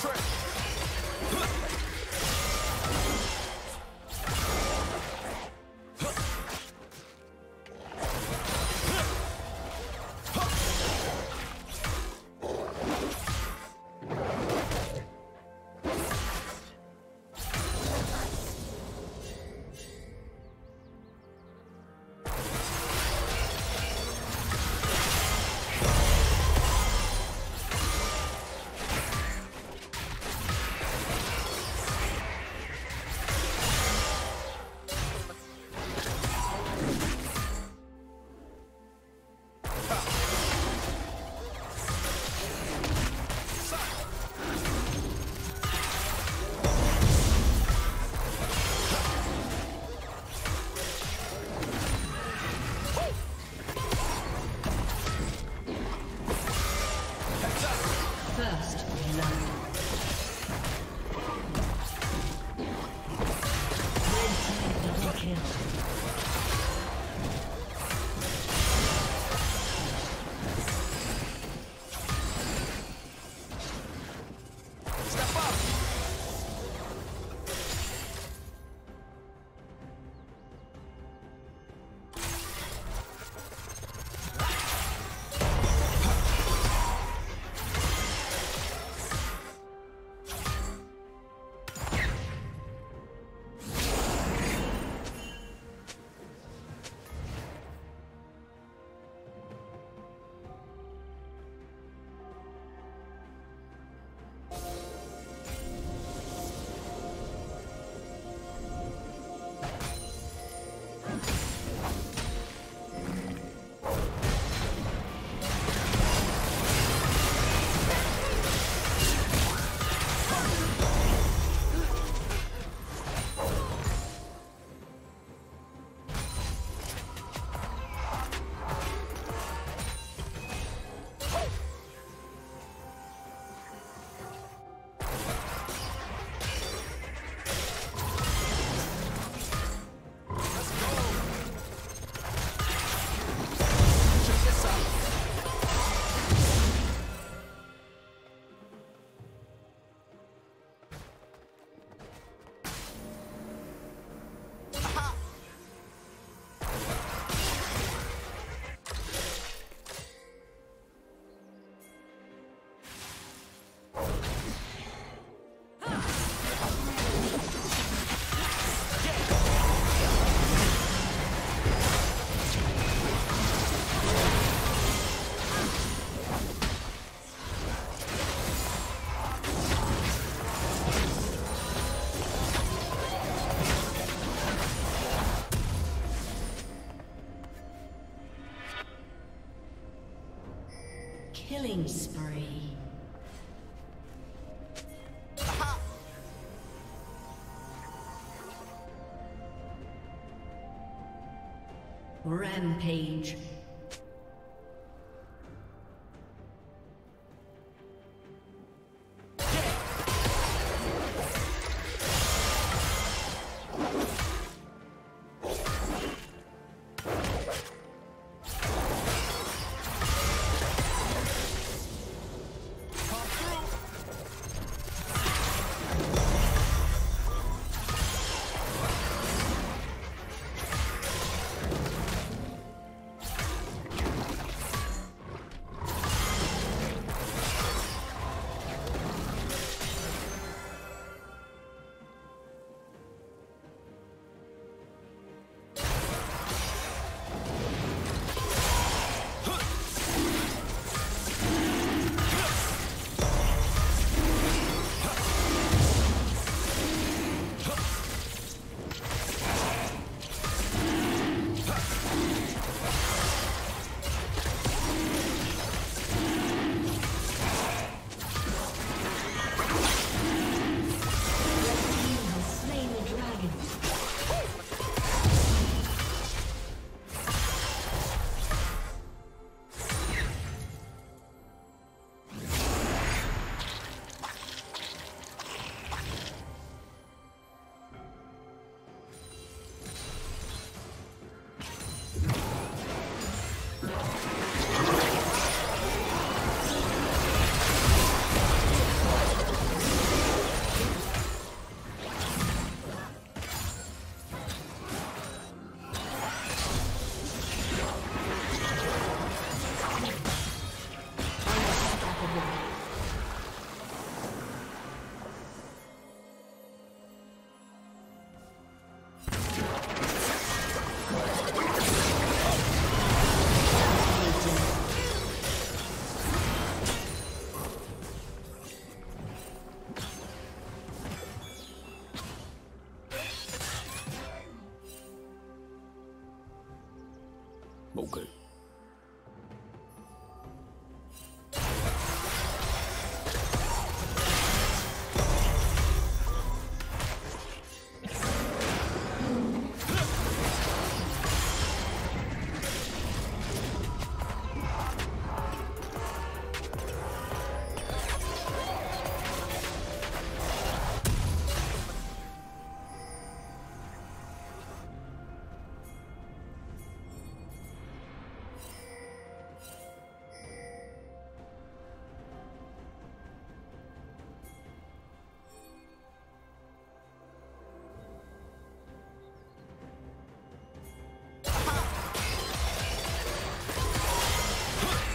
trick. Rampage. Huh.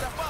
step up.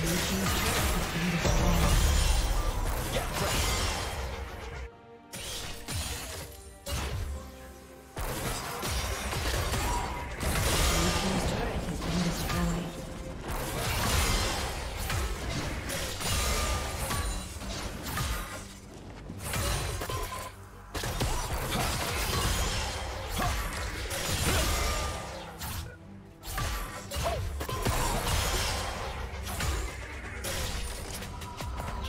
Thank you.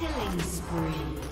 Killing spree.